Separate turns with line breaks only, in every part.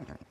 All right.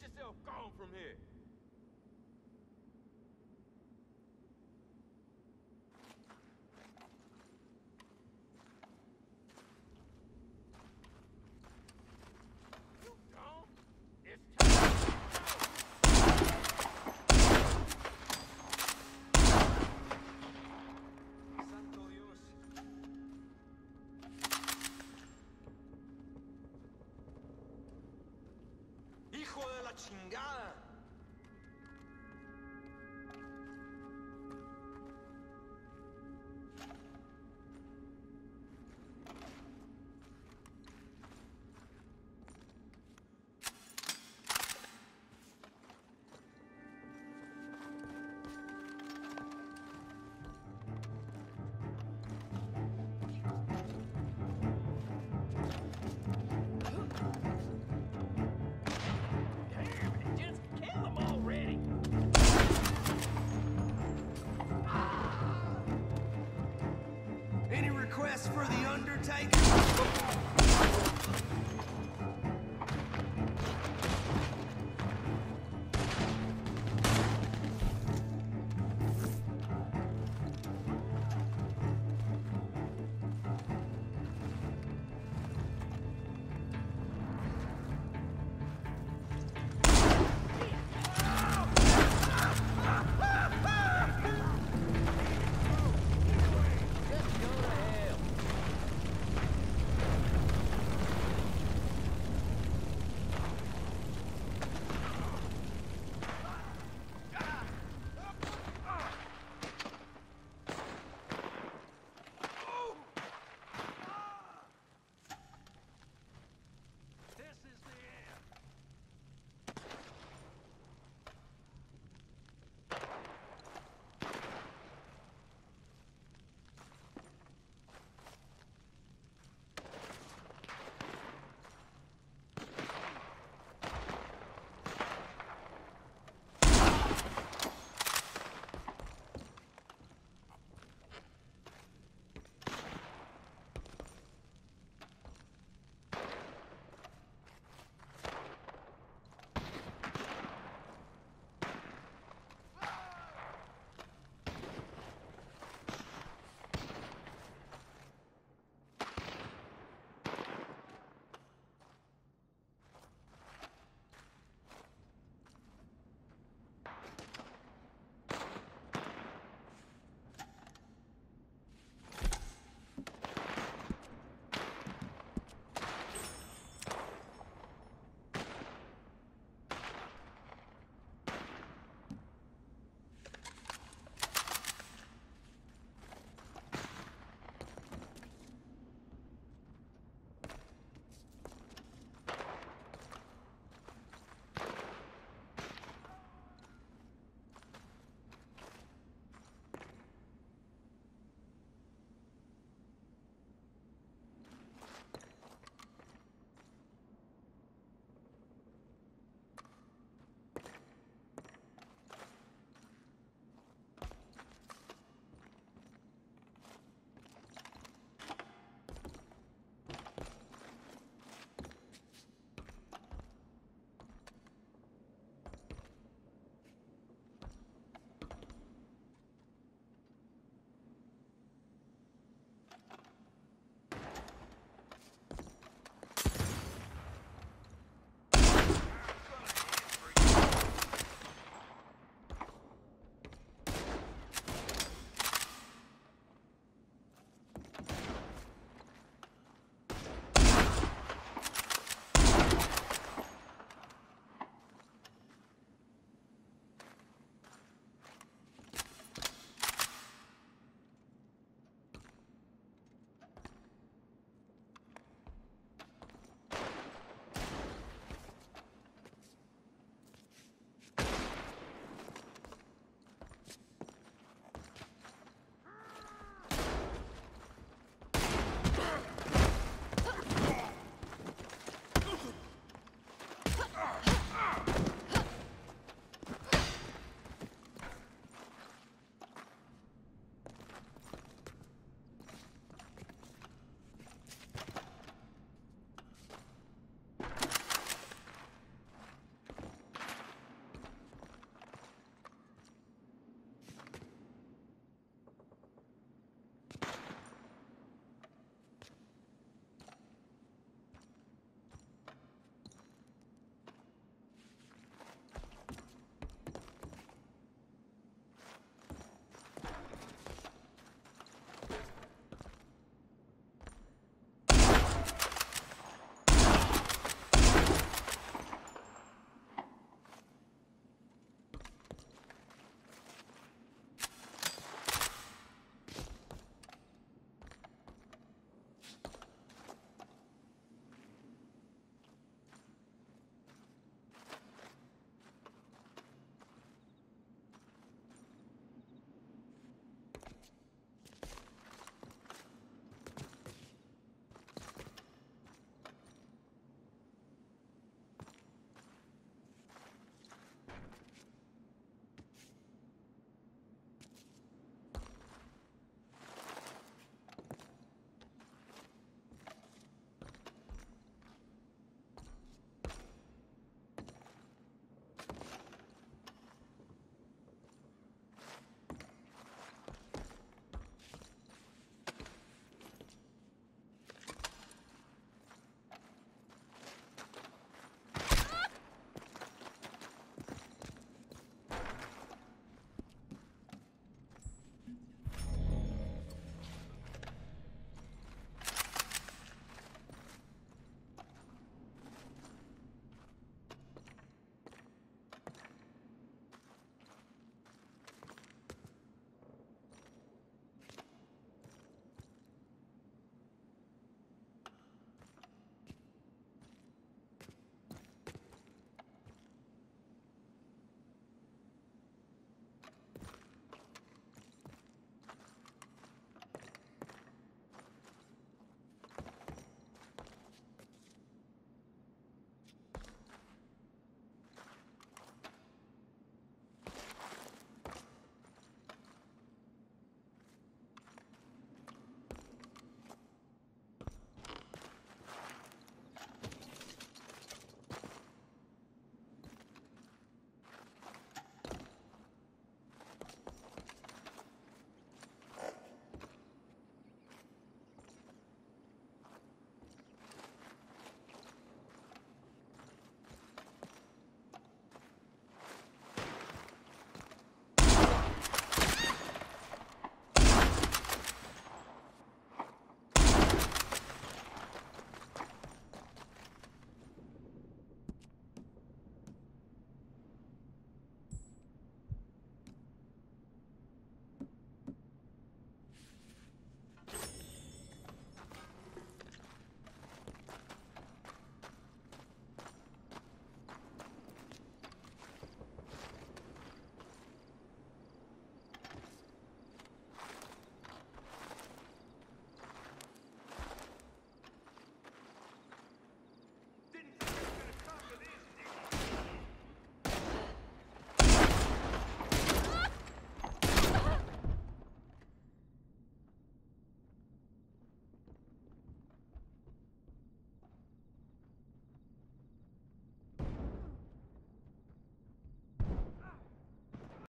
Get yourself gone from here.
请假了